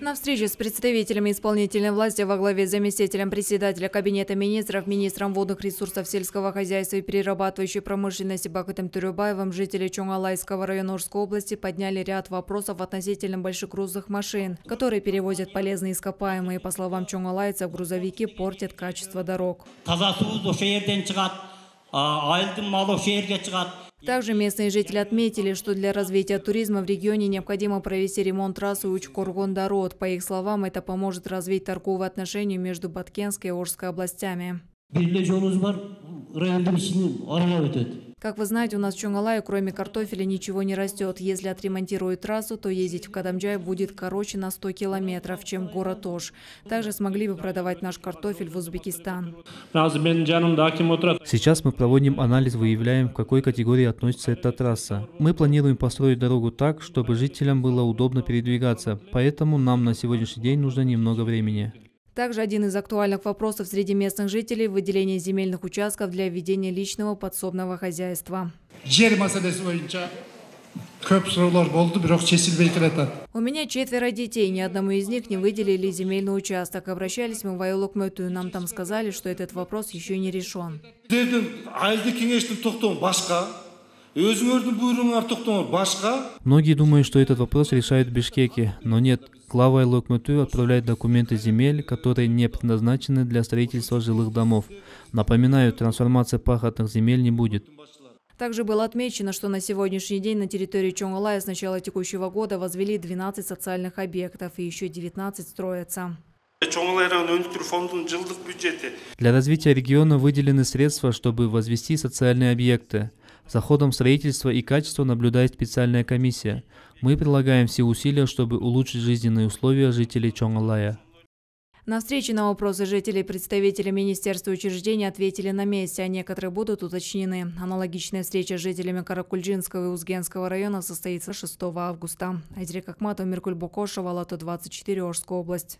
На встрече с представителями исполнительной власти во главе с заместителем председателя Кабинета министров, министром водных ресурсов сельского хозяйства и перерабатывающей промышленности Бакытом Турюбаевым жители Чонгалайского района Орской области подняли ряд вопросов относительно больших грузовых машин, которые перевозят полезные ископаемые. По словам чонгалайцев, грузовики портят качество дорог. Также местные жители отметили, что для развития туризма в регионе необходимо провести ремонт трассы Уч-Коргон-Дарот. По их словам, это поможет развить торговые отношения между Баткенской и Орской областями. Как вы знаете, у нас в Чонгалае кроме картофеля ничего не растет. Если отремонтируют трассу, то ездить в Кадамджай будет короче на 100 километров, чем город Ош. Также смогли бы продавать наш картофель в Узбекистан. Сейчас мы проводим анализ, выявляем, в какой категории относится эта трасса. Мы планируем построить дорогу так, чтобы жителям было удобно передвигаться, поэтому нам на сегодняшний день нужно немного времени. Также один из актуальных вопросов среди местных жителей – выделение земельных участков для ведения личного подсобного хозяйства. У меня четверо детей, ни одному из них не выделили земельный участок. Обращались мы в Айлок Мөту, нам там сказали, что этот вопрос еще не решен. Многие думают, что этот вопрос решают в Бишкеке, но нет. Глава Локмуту отправляет документы земель, которые не предназначены для строительства жилых домов. Напоминаю, трансформация пахотных земель не будет. Также было отмечено, что на сегодняшний день на территории Чонгалая с начала текущего года возвели 12 социальных объектов и еще 19 строятся. Для развития региона выделены средства, чтобы возвести социальные объекты. За ходом строительства и качества наблюдает специальная комиссия. Мы прилагаем все усилия, чтобы улучшить жизненные условия жителей Чонгалая. На встрече на вопросы жителей представители министерства учреждений ответили на месте, а некоторые будут уточнены. Аналогичная встреча с жителями Каракульджинского и Узгенского района состоится 6 августа. Айзрек Акматов, Меркуль Букошева, Лото 24, Орская область.